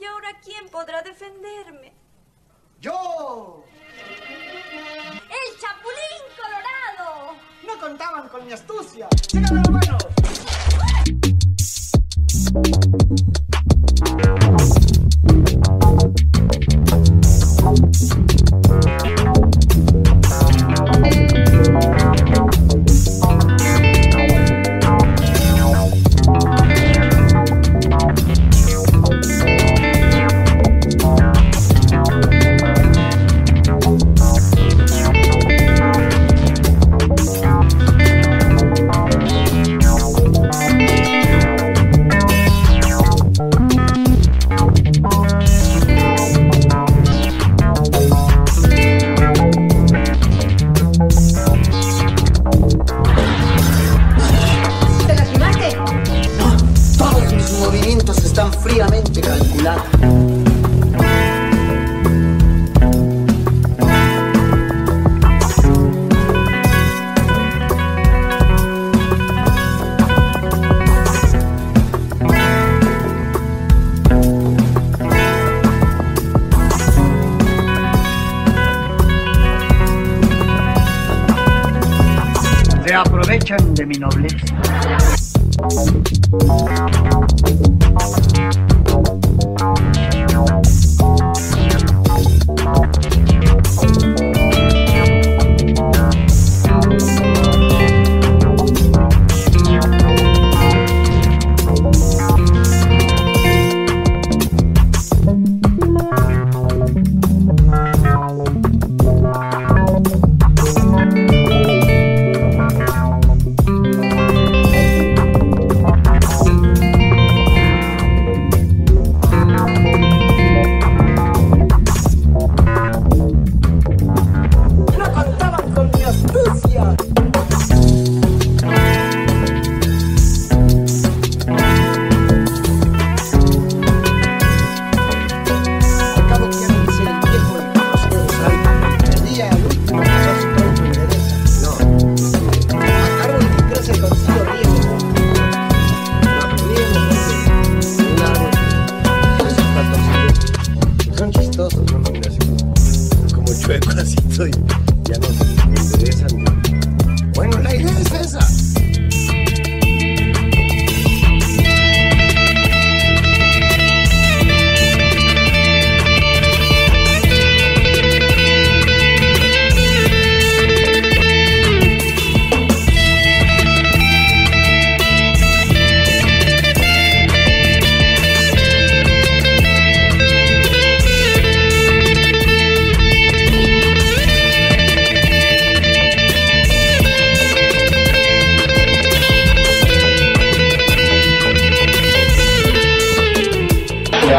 ¿Y ahora quién podrá defenderme? ¡Yo! ¡El Chapulín Colorado! No contaban con mi astucia. ¡Síganme las De mi nobleza. Así como chueco así. Ya no me. Bueno,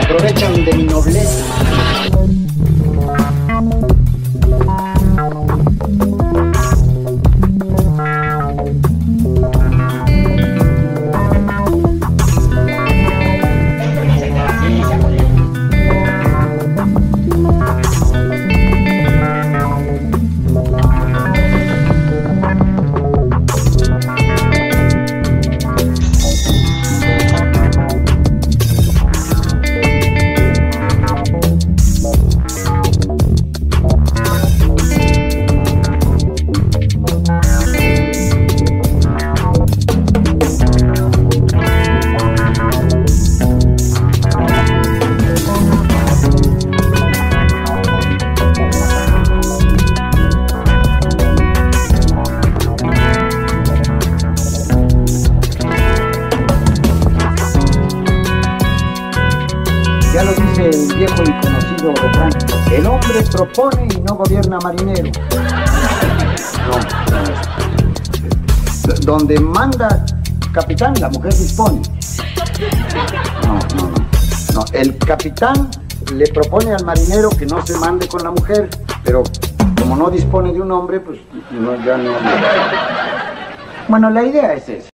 aprovechan de mi nobleza. El viejo y conocido refrán. El hombre propone y no gobierna marinero. No. Donde manda capitán, la mujer dispone. No, no, no. No, el capitán le propone al marinero que no se mande con la mujer, pero como no dispone de un hombre, pues no, ya no. Bueno, la idea es esa.